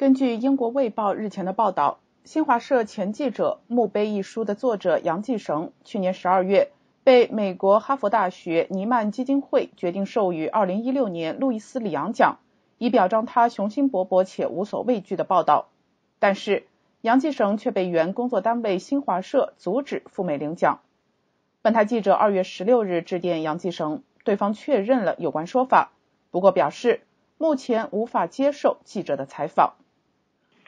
根据英国卫报日前的报道，新华社前记者《墓碑》一书的作者杨继绳，去年十二月被美国哈佛大学尼曼基金会决定授予二零一六年路易斯·里昂奖，以表彰他雄心勃勃且无所畏惧的报道。但是，杨继绳却被原工作单位新华社阻止赴美领奖。本台记者二月十六日致电杨继绳，对方确认了有关说法，不过表示目前无法接受记者的采访。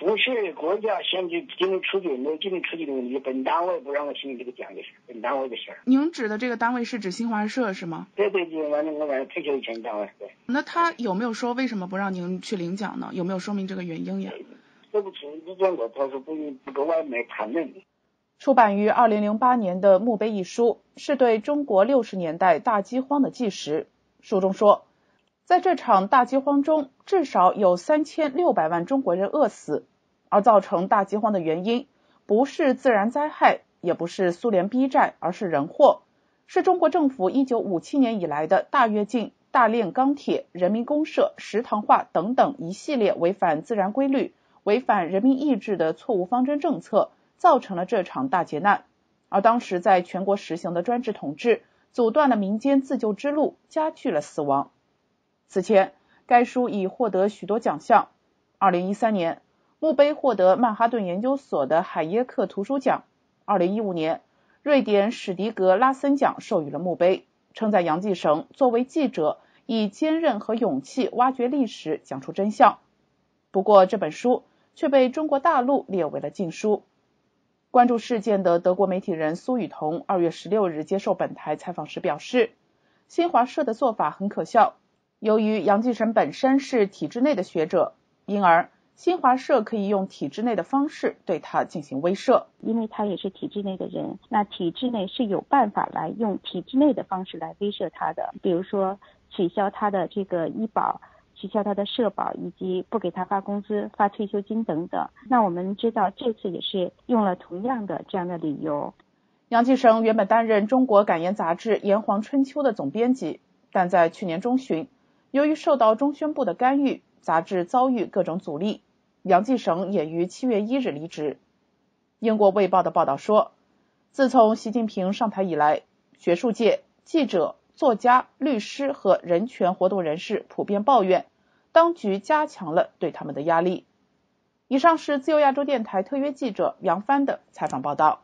不是国家现在经济出境，没有经济出境的问题，本单位不让我请这个奖的事，本单位的事儿。您指的这个单位是指新华社是吗？对对对，完了我完退休以前单位。对。那他有没有说为什么不让您去领奖呢？有没有说明这个原因呀？对不起，你讲过，他说不不跟外面谈论。出版于二零零八年的《墓碑》一书，是对中国六十年代大饥荒的纪实。书中说，在这场大饥荒中，至少有三千六百万中国人饿死。而造成大饥荒的原因，不是自然灾害，也不是苏联逼债，而是人祸，是中国政府一九五七年以来的大跃进、大炼钢铁、人民公社、食堂化等等一系列违反自然规律、违反人民意志的错误方针政策，造成了这场大劫难。而当时在全国实行的专制统治，阻断了民间自救之路，加剧了死亡。此前，该书已获得许多奖项。二零一三年。墓碑获得曼哈顿研究所的海耶克图书奖。二零一五年，瑞典史迪格拉森奖授予了墓碑，称赞杨继绳作为记者，以坚韧和勇气挖掘历史，讲出真相。不过，这本书却被中国大陆列为了禁书。关注事件的德国媒体人苏雨桐二月十六日接受本台采访时表示，新华社的做法很可笑。由于杨继绳本身是体制内的学者，因而。新华社可以用体制内的方式对他进行威慑，因为他也是体制内的人，那体制内是有办法来用体制内的方式来威慑他的，比如说取消他的这个医保，取消他的社保，以及不给他发工资、发退休金等等。那我们知道这次也是用了同样的这样的理由。杨继绳原本担任《中国感言》杂志《炎黄春秋》的总编辑，但在去年中旬，由于受到中宣部的干预。杂志遭遇各种阻力，杨继绳也于七月一日离职。英国卫报的报道说，自从习近平上台以来，学术界、记者、作家、律师和人权活动人士普遍抱怨，当局加强了对他们的压力。以上是自由亚洲电台特约记者杨帆的采访报道。